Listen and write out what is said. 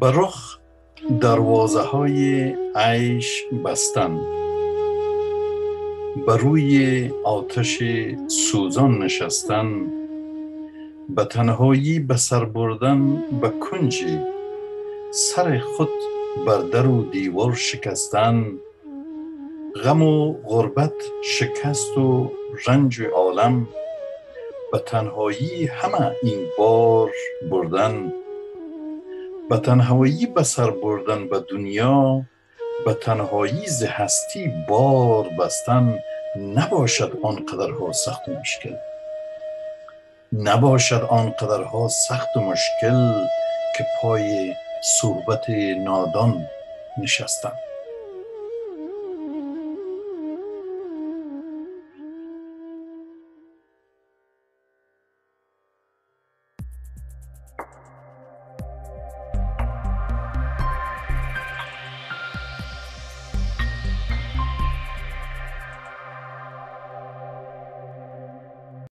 به رخ دروازه های عیش بستن. بر روی آتش سوزان نشستن. به تنهایی به سر بردن به کنجی سر خود بر در و دیوار شکستن. غم و غربت شکست و رنج عالم. به تنهایی همه این بار بردن. به تنهایی به سر بردن به دنیا به تنهایی ز هستی بار بستن نباشد آنقدرها سخت و مشکل. نباشد آنقدرها سخت و مشکل که پای صحبت نادان نشستن.